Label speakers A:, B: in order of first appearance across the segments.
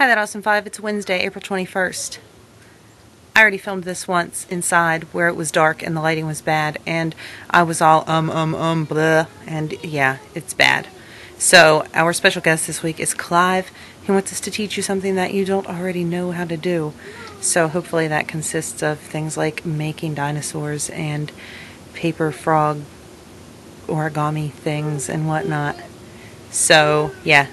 A: Hi, that awesome five. It's Wednesday, April 21st. I already filmed this once inside where it was dark and the lighting was bad, and I was all um, um, um, blah, and yeah, it's bad. So, our special guest this week is Clive. He wants us to teach you something that you don't already know how to do. So, hopefully, that consists of things like making dinosaurs and paper frog origami things and whatnot. So, yeah.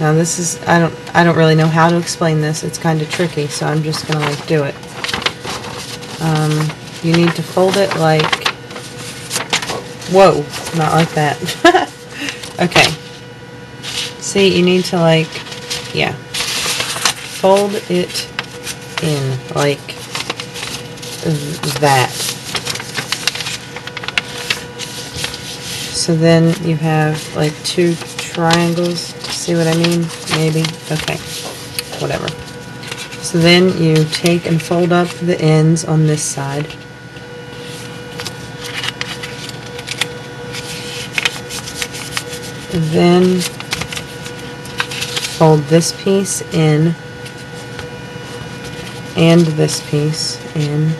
A: Now this is, I don't, I don't really know how to explain this. It's kind of tricky, so I'm just gonna like do it. Um, you need to fold it like, whoa, not like that. okay. See, you need to like, yeah, fold it in like that. So then you have like two triangles See what I mean? Maybe? Okay. Whatever. So then you take and fold up the ends on this side. Then fold this piece in and this piece in.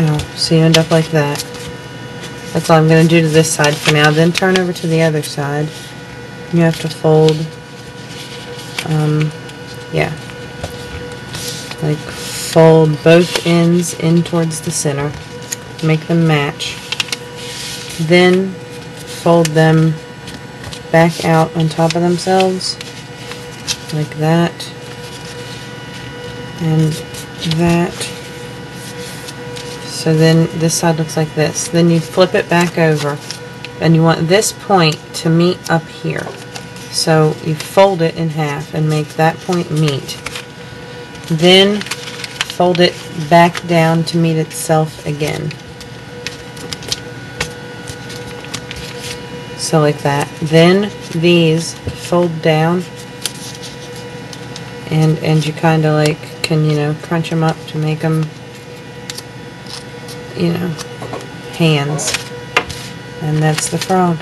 A: Ow. So you end up like that. That's all I'm going to do to this side for now. Then turn over to the other side. You have to fold, um, yeah, like fold both ends in towards the center. Make them match. Then fold them back out on top of themselves like that and that so then this side looks like this. Then you flip it back over and you want this point to meet up here. So you fold it in half and make that point meet. Then fold it back down to meet itself again. So like that. Then these fold down and and you kind of like can you know crunch them up to make them you know, hands. And that's the frog.